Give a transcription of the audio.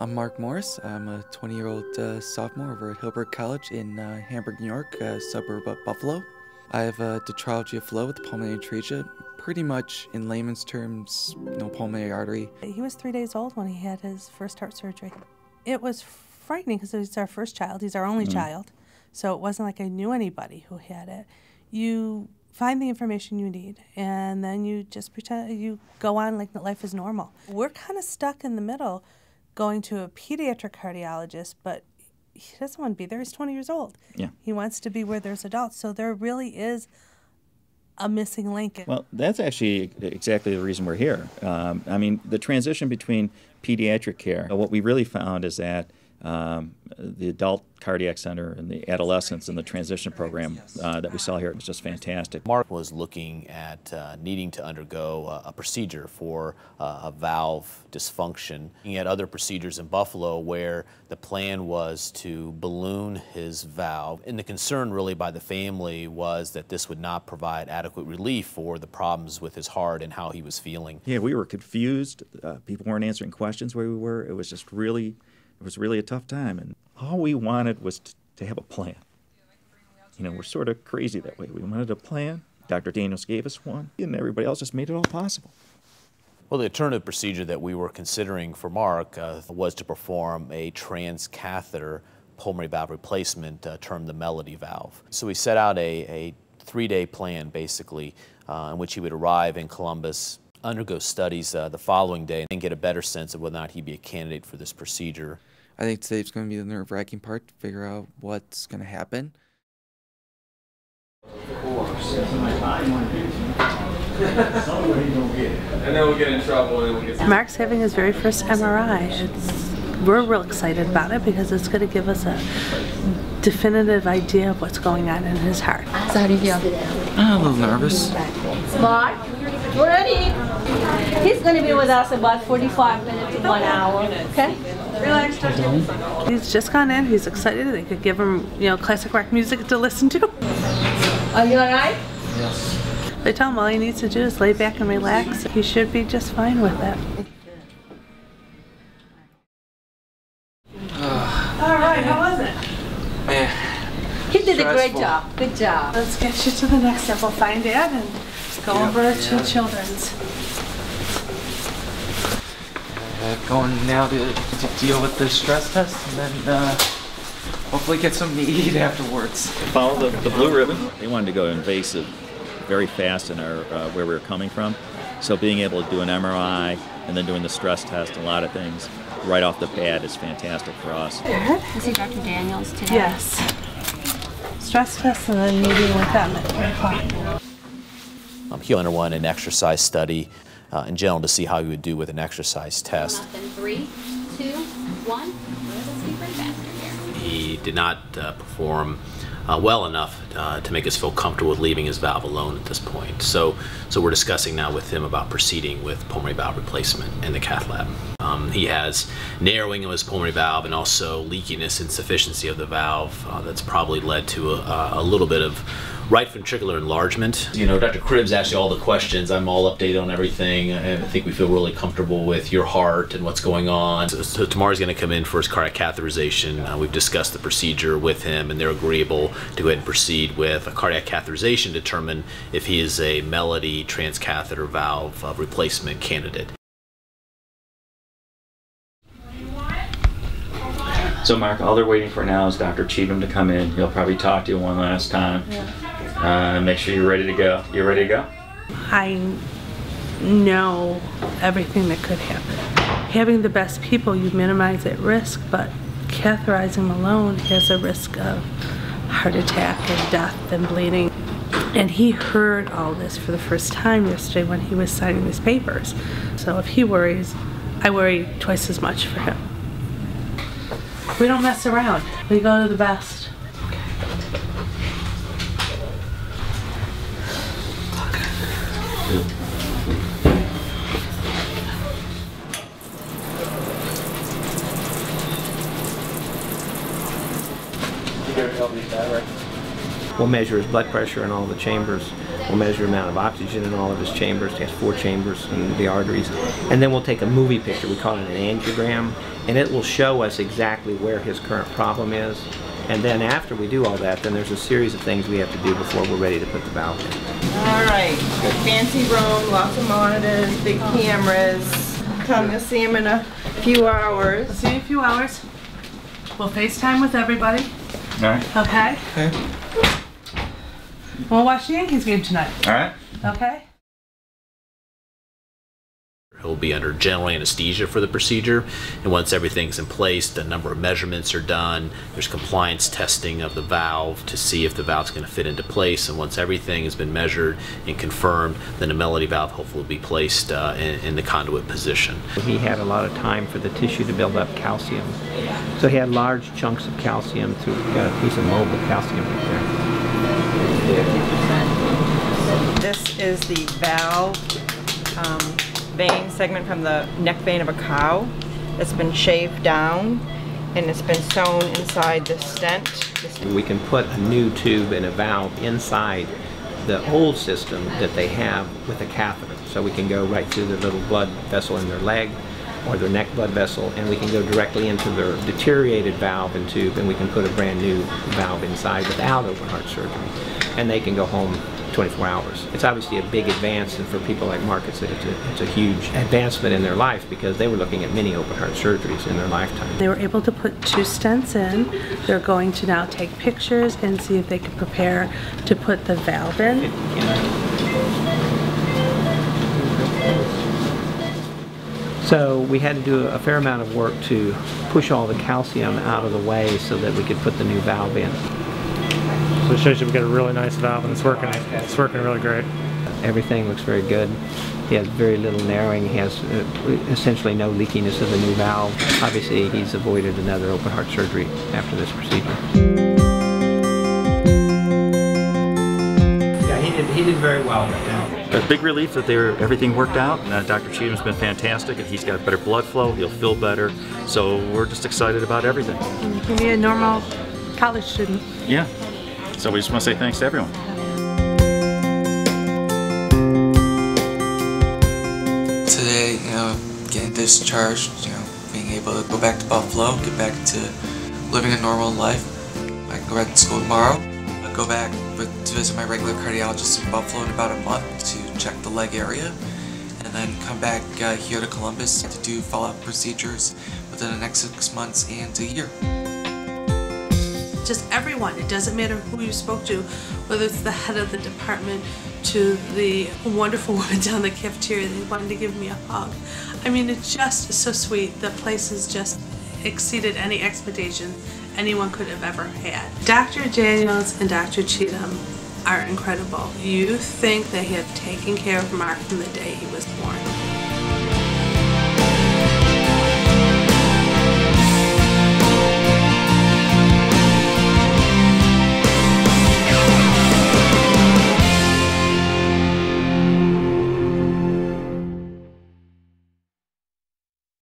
I'm Mark Morris. I'm a 20 year old uh, sophomore over at Hilbert College in uh, Hamburg, New York, a suburb of Buffalo. I have a tetralogy of Fallot with pulmonary atresia. Pretty much, in layman's terms, no pulmonary artery. He was three days old when he had his first heart surgery. It was frightening because he's our first child, he's our only mm. child. So it wasn't like I knew anybody who had it. You find the information you need and then you just pretend you go on like life is normal. We're kind of stuck in the middle going to a pediatric cardiologist, but he doesn't want to be there. He's 20 years old. Yeah. He wants to be where there's adults. So there really is a missing link. Well, that's actually exactly the reason we're here. Um, I mean, the transition between pediatric care, what we really found is that um, the adult cardiac center and the adolescents and the transition program uh, that we saw here was just fantastic. Mark was looking at uh, needing to undergo a, a procedure for uh, a valve dysfunction. He had other procedures in Buffalo where the plan was to balloon his valve. And the concern really by the family was that this would not provide adequate relief for the problems with his heart and how he was feeling. Yeah, we were confused. Uh, people weren't answering questions where we were. It was just really it was really a tough time, and all we wanted was to, to have a plan. You know, we're sort of crazy that way. We wanted a plan. Dr. Daniels gave us one, and everybody else just made it all possible. Well, the alternative procedure that we were considering for Mark uh, was to perform a transcatheter pulmonary valve replacement uh, termed the Melody valve. So we set out a, a three-day plan, basically, uh, in which he would arrive in Columbus, undergo studies uh, the following day, and get a better sense of whether or not he'd be a candidate for this procedure. I think today's going to be the nerve wracking part to figure out what's going to happen. and then we'll get in trouble. And we'll get Mark's having his very first MRI. It's, we're real excited about it because it's going to give us a definitive idea of what's going on in his heart. So how do you feel? I'm a little nervous. Mark, ready. He's going to be with us about 45 minutes to one hour, okay? Relax, He's just gone in. He's excited. They could give him, you know, classic rock music to listen to. Are you all right? Yes. They tell him all he needs to do is lay back and relax. He should be just fine with it. all right, how was it? Man. He did stressful. a great job. Good job. Let's get you to the next step. We'll find Dad and go yep, over to children's. Uh, going now to, to deal with the stress test and then uh, hopefully get something to eat afterwards. Follow the, the blue ribbon. They wanted to go invasive very fast in our uh, where we were coming from. So being able to do an MRI and then doing the stress test, a lot of things right off the bat is fantastic for us. Is he Dr. Daniels today? Yes. Stress test and then meeting with them at 3 o'clock. Um, he underwent an exercise study uh, in general to see how he would do with an exercise test. Three, two, one. He did not uh, perform uh, well enough uh, to make us feel comfortable with leaving his valve alone at this point. So, so we're discussing now with him about proceeding with pulmonary valve replacement in the cath lab. Um, he has narrowing of his pulmonary valve and also leakiness, insufficiency of the valve uh, that's probably led to a, a little bit of right ventricular enlargement. You know, Dr. Cribbs asked you all the questions. I'm all updated on everything. I think we feel really comfortable with your heart and what's going on. So, so tomorrow's going to come in for his cardiac catheterization. Uh, we've discussed the procedure with him, and they're agreeable to go ahead and proceed with a cardiac catheterization, to determine if he is a Melody transcatheter valve uh, replacement candidate. So, Mark, all they're waiting for now is Dr. Cheatham to come in. He'll probably talk to you one last time. Yeah. Uh, make sure you're ready to go. You ready to go? I know everything that could happen. Having the best people, you minimize that risk, but catheterizing alone has a risk of heart attack and death and bleeding. And he heard all this for the first time yesterday when he was signing his papers. So if he worries, I worry twice as much for him. We don't mess around. We go to the best. We'll measure his blood pressure in all the chambers We'll measure the amount of oxygen in all of his chambers. He has four chambers in the arteries. And then we'll take a movie picture. We call it an angiogram. And it will show us exactly where his current problem is. And then after we do all that, then there's a series of things we have to do before we're ready to put the valve in. All right, good fancy room, lots of monitors, big cameras. Come, you'll see him in a few hours. See you in a few hours. We'll FaceTime with everybody, All right. okay? Okay. We'll watch the Yankees game tonight, All right. okay? He'll be under general anesthesia for the procedure, and once everything's in place, the number of measurements are done. There's compliance testing of the valve to see if the valve's going to fit into place, and once everything has been measured and confirmed, then the Melody valve hopefully will be placed uh, in, in the conduit position. He had a lot of time for the tissue to build up calcium. So he had large chunks of calcium through, got a piece of mobile calcium right there. This is the valve um, vein segment from the neck vein of a cow. It's been shaved down and it's been sewn inside the stent. We can put a new tube and a valve inside the old system that they have with a catheter. So we can go right through their little blood vessel in their leg or their neck blood vessel and we can go directly into their deteriorated valve and tube and we can put a brand new valve inside without open heart surgery. And they can go home 24 hours. It's obviously a big advance and for people like Mark it's a, it's a, it's a huge advancement in their life because they were looking at many open heart surgeries in their lifetime. They were able to put two stents in. They're going to now take pictures and see if they can prepare to put the valve in. So we had to do a fair amount of work to push all the calcium out of the way so that we could put the new valve in. So it shows you we've got a really nice valve and it's working. It's working really great. Everything looks very good. He has very little narrowing. He has uh, essentially no leakiness of the new valve. Obviously, he's avoided another open heart surgery after this procedure. Yeah, he did, he did very well with that. A big relief that they were, everything worked out. And, uh, Dr. Cheatham's been fantastic, and he's got better blood flow. He'll feel better. So we're just excited about everything. You can be a normal college student. Yeah. So we just want to say thanks to everyone. Today, you know, getting discharged, you know, being able to go back to Buffalo, get back to living a normal life. I can go back to school tomorrow. I'll go back with, to visit my regular cardiologist in Buffalo in about a month to check the leg area, and then come back uh, here to Columbus to do follow-up procedures within the next six months and a year. Just everyone. It doesn't matter who you spoke to, whether it's the head of the department to the wonderful woman down the cafeteria. They wanted to give me a hug. I mean, it's just so sweet. The place has just exceeded any expectation anyone could have ever had. Dr. Daniels and Dr. Cheatham are incredible. You think they have taken care of Mark from the day he was born.